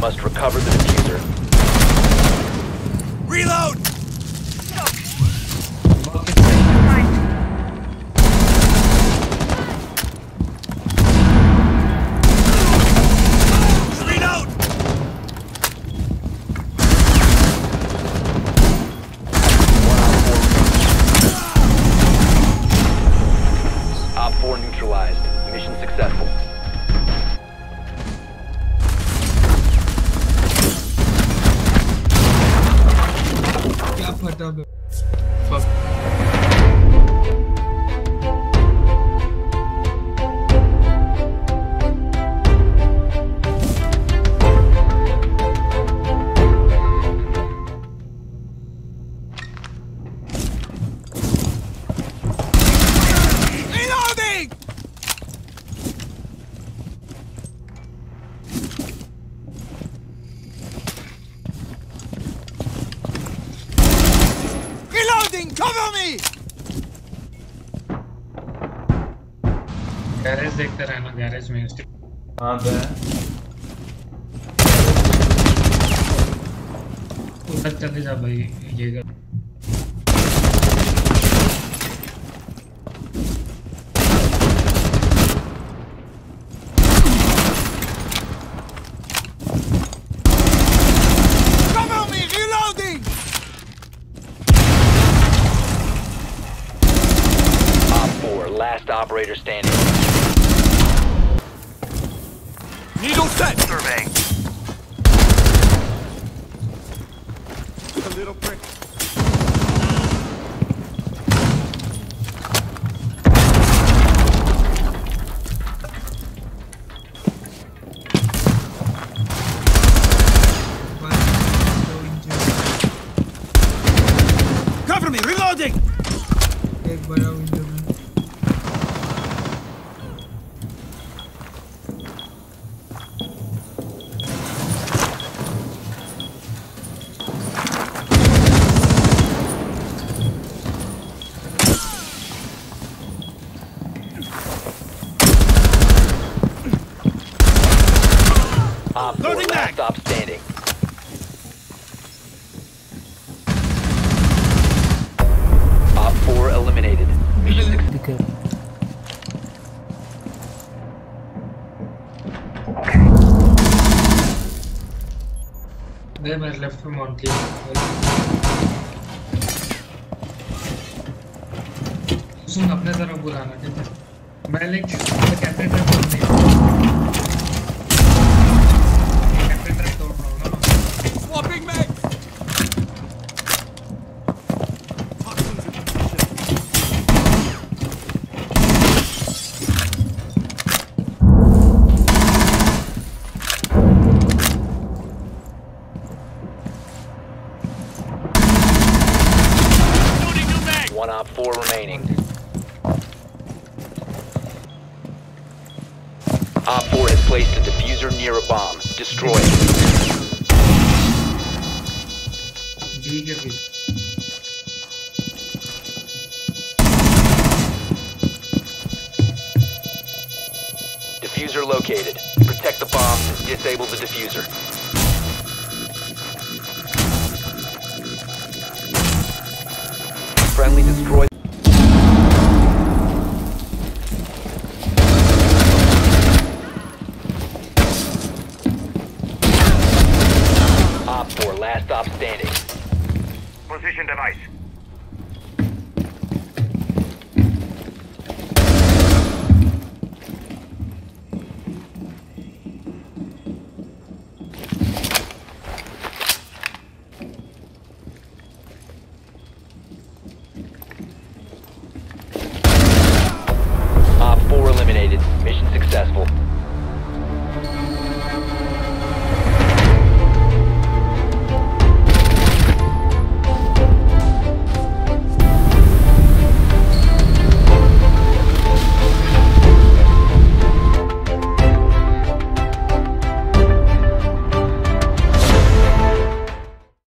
must recover the defuser. Reload! Reload! Op 4 neutralized. Mission successful. क्या garage देखते रहना garage में हाँ तो है। उधर चले जा भाई ये कर last operator standing. Needle set! Surveying. A little prick. Cover me! Reloading! Op 4, Loading last back. op standing. Op 4 eliminated. Mission success. दे मैं लेफ्ट में माउंट किया सुन अपने तरफ बुलाना ठीक है मैं लेक कैप्टन ट्रैप तोड़ One op four remaining. Op four has placed a defuser near a bomb. Destroy it. Defuser located. Protect the bomb, disable the defuser. Friendly destroy. Op 4, last stop standing. Position device. Op 4 eliminated. Mission successful.